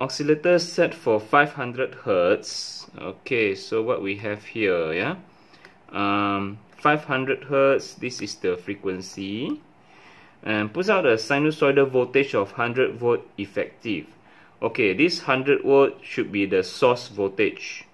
oscillator set for 500 hertz. Okay so what we have here yeah? Um, 500 hertz this is the frequency. And puts out a sinusoidal voltage of 100 volt effective. Okay this 100 volt should be the source voltage.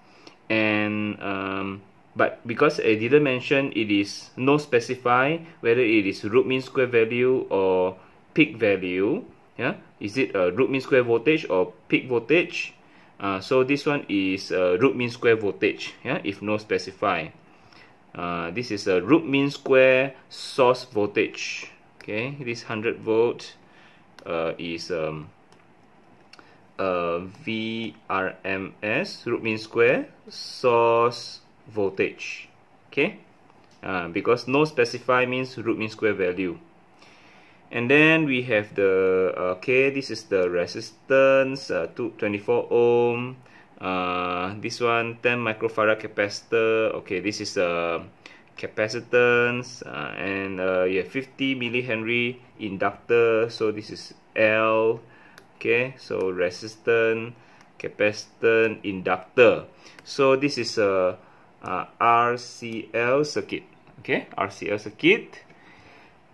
And um, but because I didn't mention it is no specify whether it is root mean square value or peak value yeah? Is it a root mean square voltage or peak voltage? Uh, so this one is a root mean square voltage. Yeah? If no specify. Uh, this is a root mean square source voltage. Okay? This 100 volt uh, is um, uh, VRMS root mean square source voltage. Okay? Uh, because no specify means root mean square value and then we have the okay this is the resistance uh, 24 ohm. Uh, this one 10 microfarad capacitor. Okay this is a capacitance uh, and uh, yeah 50 millihenry inductor. So this is L. Okay so resistance capacitance inductor. So this is a, a RCL circuit. Okay RCL circuit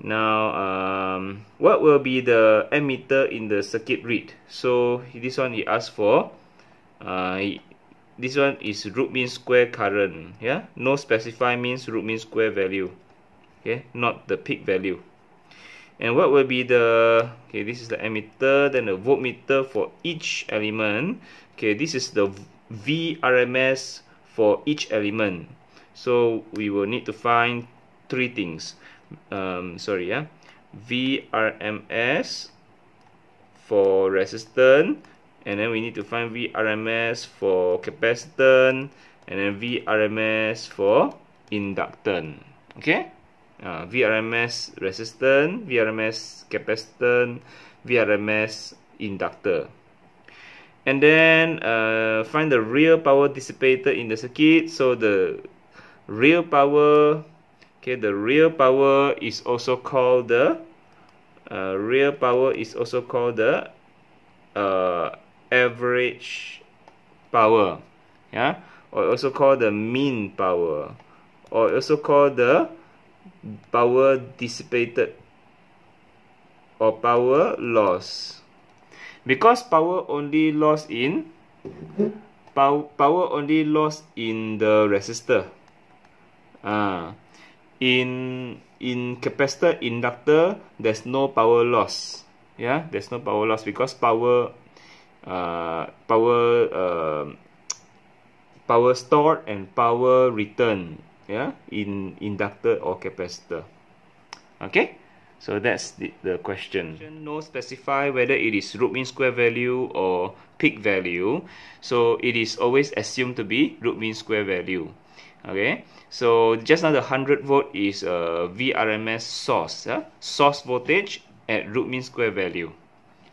now um, what will be the ammeter in the circuit read? So this one he asked for uh, this one is root mean square current yeah? No specify means root mean square value okay? Not the peak value. And what will be the okay this is the ammeter then the voltmeter for each element okay? This is the VRMS for each element. So we will need to find three things um, sorry yeah. VRMS for resistance and then we need to find VRMS for capacitance and then VRMS for inductance okay? Uh, VRMS resistance VRMS capacitance VRMS inductor. And then uh, find the real power dissipated in the circuit. So the real power okay the real power is also called the uh, real power is also called the uh, average power. Yeah? Or also called the mean power. Or also called the power dissipated or power loss. Because power only lost in power, power only lost in the resistor. Ah in in capacitor inductor there's no power loss. Yeah there's no power loss because power uh, power uh, power stored and power return yeah in inductor or capacitor. Okay so that's the, the question. No specify whether it is root mean square value or peak value. So it is always assumed to be root mean square value okay? So just now the 100 volt is a vrms source source voltage at root mean square value.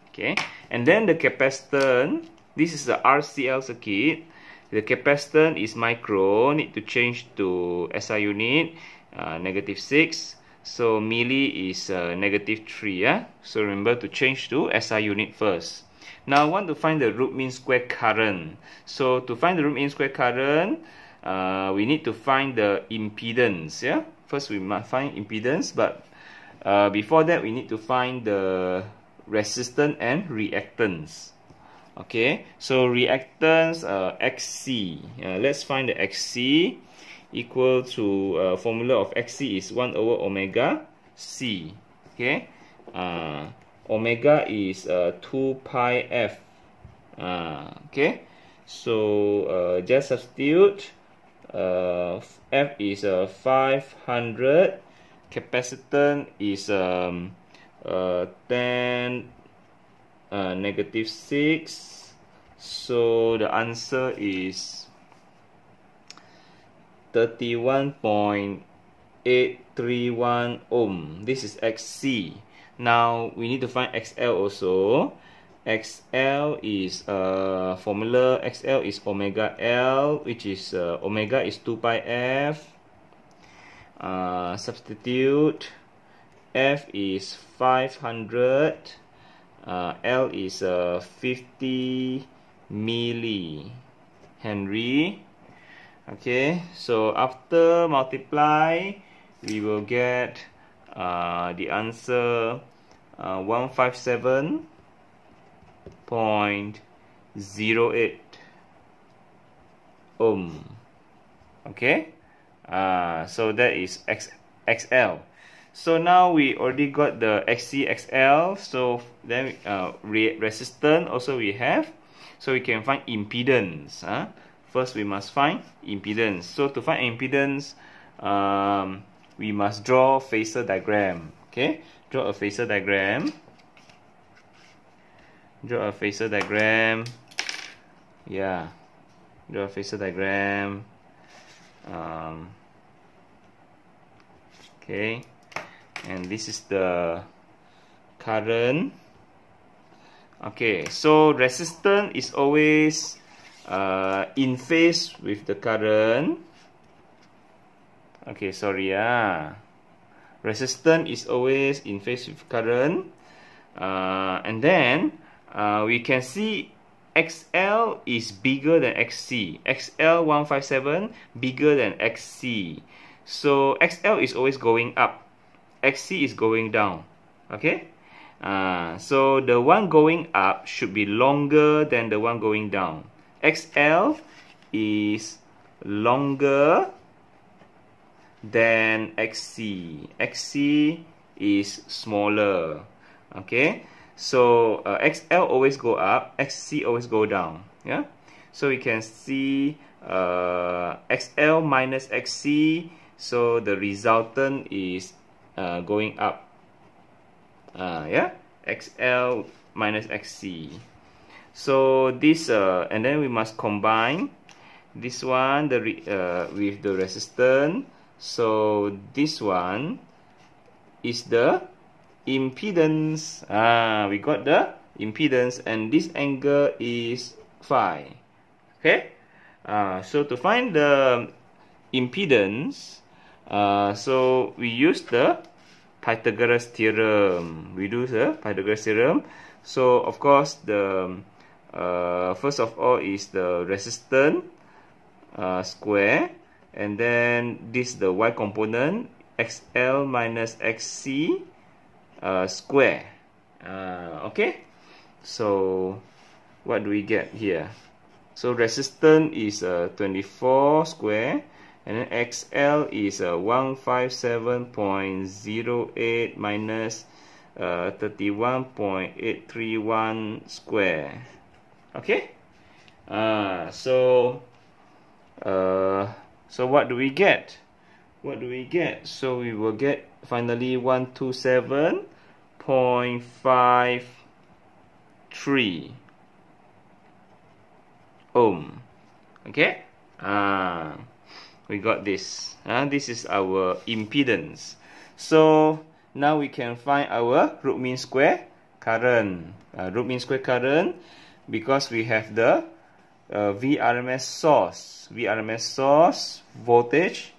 Okay? And then the capacitance this is the rcl circuit. The capacitance is micro need to change to SI unit uh, negative 6 so milli is uh, negative 3 yeah so remember to change to SI unit first. Now I want to find the root mean square current. So to find the root mean square current uh, we need to find the impedance yeah? First we must find impedance but uh, before that we need to find the resistance and reactance. Okay? So reactance uh, xc uh, let's find the xc equal to uh, formula of xc is 1 over omega c. Okay? Uh, omega is uh, 2 pi f. Uh, okay? So uh, just substitute uh, F is uh, 500 capacitance is um, uh, 10 uh, negative 6 so the answer is 31.831 ohm. This is XC now we need to find XL also XL is uh, formula. XL is omega L which is uh, omega is 2 pi F. Uh, substitute F is 500 uh, L is uh, 50 milli Henry. Okay so after multiply we will get uh, the answer uh, 157.08 ohm okay? Uh, so that is X, XL so now we already got the XC XL so then uh, re resistance also we have. So we can find impedance huh? first we must find impedance. So to find impedance um, we must draw phasor diagram. Okay? Draw a phasor diagram draw a phasor diagram. Yeah. Draw a phasor diagram. Um, okay. And this is the current. Okay so resistance is always uh, in phase with the current. Okay sorry ah resistance is always in phase with current. Uh, and then uh, we can see XL is bigger than XC XL 157 bigger than XC so XL is always going up. XC is going down. Okay? Uh, so the one going up should be longer than the one going down. XL is longer than XC. XC is smaller. Okay, so uh, XL always go up, XC always go down. Yeah, so we can see uh, XL minus XC. So the resultant is uh, going up. Uh, yeah, XL minus XC so this uh, and then we must combine this one the uh, with the resistance so this one is the impedance. Ah we got the impedance and this angle is phi. Okay? Uh, so to find the impedance uh, so we use the Pythagoras theorem. We do the Pythagoras theorem. So of course the uh, first of all is the resistance uh, square. And then this the y component xl minus xc uh, square. Uh, okay? So what do we get here? So resistance is uh, 24 square and then xl is uh, 157.08 minus uh, 31.831 square. Okay? Uh, so uh, so what do we get what do we get? So we will get finally 127.53 ohm. Okay? Ah we got this. Uh, this is our impedance. So now we can find our root mean square current. Uh, root mean square current because we have the uh, VRMS source, VRMS source voltage,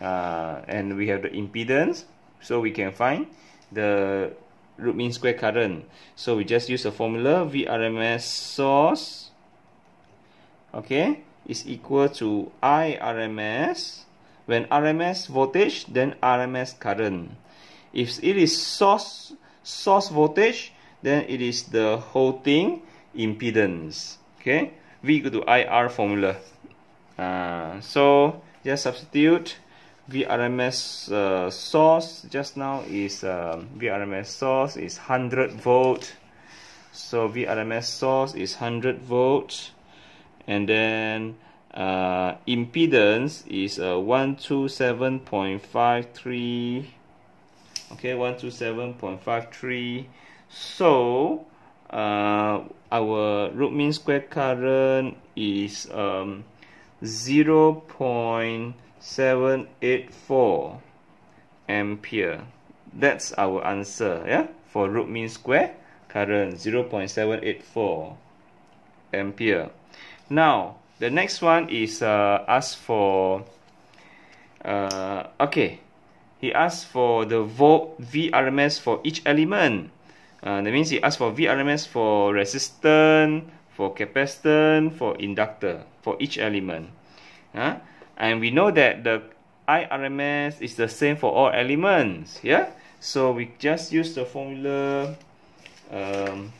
uh, and we have the impedance, so we can find the root mean square current. So we just use a formula VRMS source, okay, is equal to IRMS. When RMS voltage, then RMS current. If it is source source voltage, then it is the whole thing impedance okay v equal to ir formula uh, so just substitute vrms uh, source just now is um, vrms source is 100 volt. So vrms source is 100 volt. And then uh, impedance is uh, 127.53 okay 127.53 so uh, our root mean square current is um, 0 0.784 ampere. That's our answer yeah for root mean square current 0 0.784 ampere. Now the next one is uh, asked for uh, okay he asked for the volt vrms for each element. Uh, that means it asks for VRMS for resistance, for capacitance, for inductor, for each element. Uh, and we know that the IRMS is the same for all elements. Yeah. So we just use the formula. Um,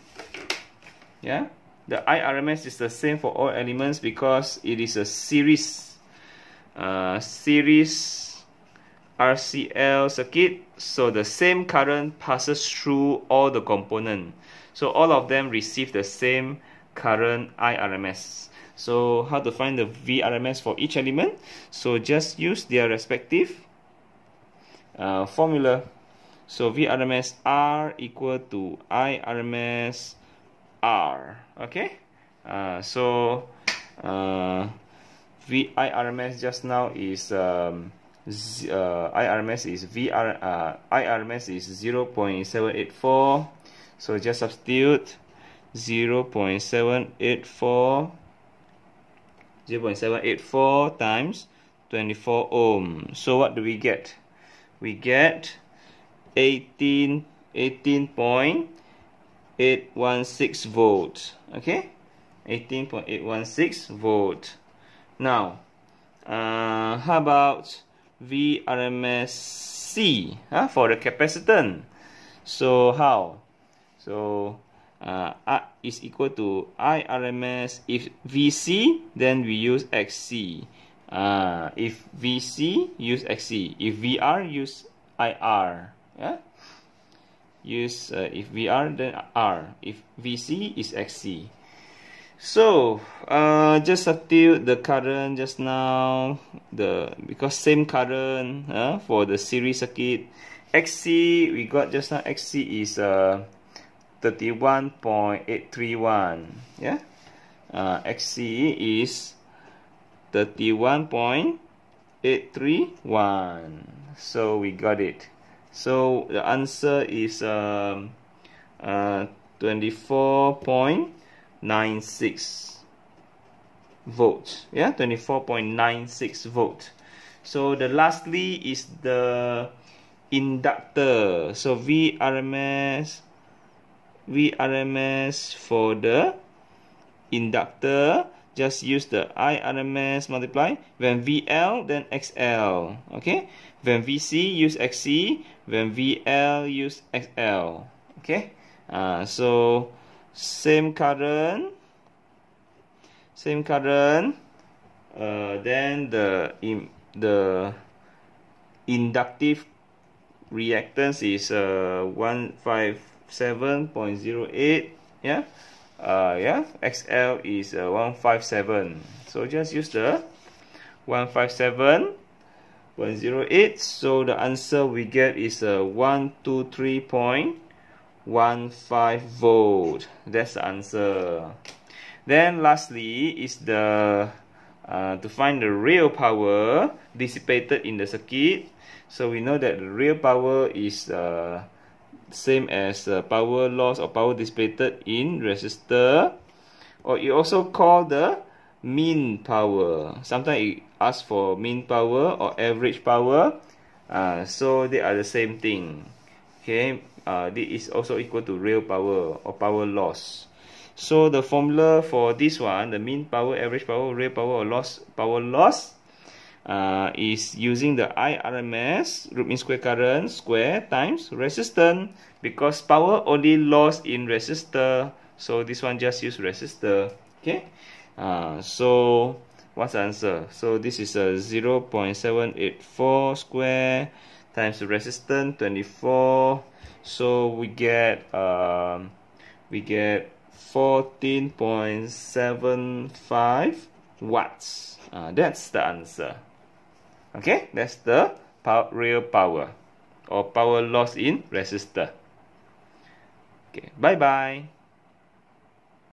yeah. The IRMS is the same for all elements because it is a series. Uh, series RCL circuit. So the same current passes through all the component. So all of them receive the same current IRMS. So how to find the VRMS for each element? So just use their respective uh, formula. So VRMS R equal to IRMS R. Okay. Uh, so uh, VIRMS just now is um, Z, uh, IRMS is VR uh, IRMS is 0 0.784 so just substitute 0 0.784 0.784 times 24 ohm. So what do we get? We get 18 18.816 volt. Okay? 18.816 volt. Now, uh, how about VRMSC uh, for the capacitance? So how? So uh, is equal to IRMS. If VC, then we use XC. Uh, if VC, use XC. If VR, use IR. Yeah. Use uh, if VR, then R. If VC is XC. So uh, just substitute the current just now. The because same current uh, for the series circuit. XC we got just now. XC is uh 31.831 yeah uh, XC is 31.831 so we got it. So the answer is um, uh, 24.96 volts yeah 24.96 volt so the lastly is the inductor. So VRMS VRMS for the inductor. Just use the IRMS multiply when VL then XL okay? When VC use XC when VL use XL okay? Uh, so same current same current uh, then the in, the inductive reactance is uh, 1 5 7.08 yeah? Uh, yeah XL is uh, 157 so just use the 157 108 so the answer we get is uh, 123.15 volt. That's the answer. Then lastly is the uh, to find the real power dissipated in the circuit. So we know that the real power is uh, same as uh, power loss or power dissipated in resistor or you also call the mean power. Sometimes it asks for mean power or average power. Uh, so they are the same thing. Okay uh, this is also equal to real power or power loss. So the formula for this one the mean power average power real power or loss power loss uh, is using the IRMS root mean square current square times resistance because power only lost in resistor. So this one just use resistor okay? Uh, so what's the answer? So this is a 0 0.784 square times the resistance 24 so we get um, we get 14.75 watts. Uh, that's the answer Okay, that's the power, real power or power loss in resistor. Okay, bye-bye.